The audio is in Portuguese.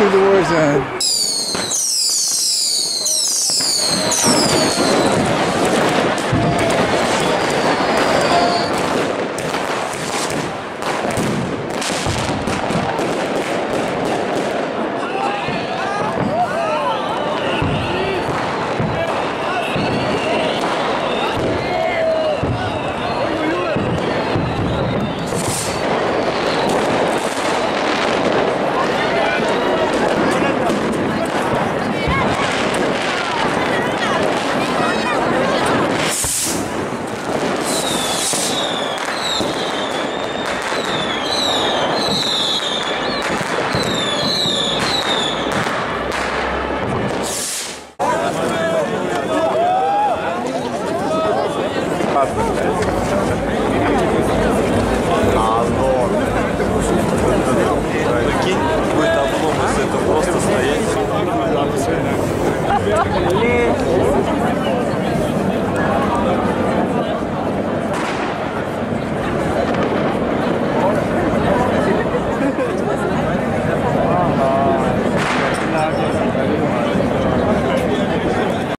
leave the war zone. passa.